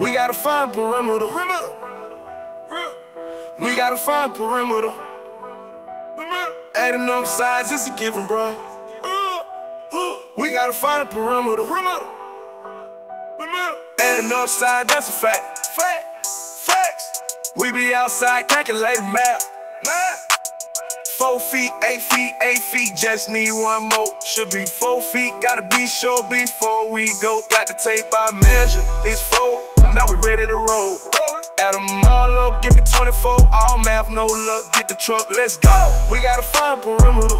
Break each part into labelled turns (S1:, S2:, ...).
S1: We gotta find perimeter. We gotta find perimeter. Adding up sides, it's a given, bro. We gotta find a perimeter. Adding up sides, that's a fact. Fact. Facts. We be outside calculating. Map. Four feet, eight feet, eight feet, just need one more. Should be four feet, gotta be sure before we go. Got the tape I measure, it's four. Now we ready to roll. Add all up, give me 24. All math, no luck. Get the truck, let's go. We gotta find perimeter.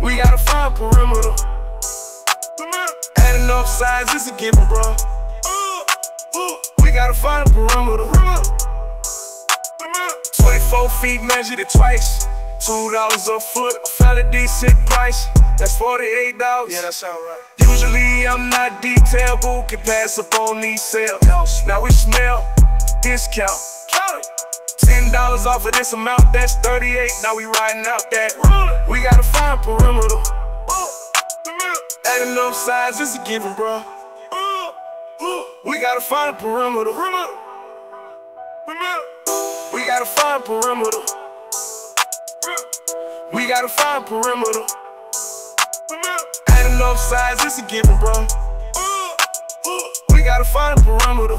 S1: We gotta find perimeter. Adding up sides, it's a given, bro. We gotta find perimeter. 24 feet, measured it twice. Two dollars a foot, I a decent price. That's $48. Yeah, that sound right. Usually I'm not detailed, who can pass up on these sales. Now we smell, discount. Ten dollars off of this amount, that's 38. Now we riding out that. We gotta find perimeter. Adding up sides, it's a given, bro. We gotta find a perimeter. We gotta find a perimeter. We gotta find perimeter. Adding up sides, it's a given, bro. We gotta find perimeter.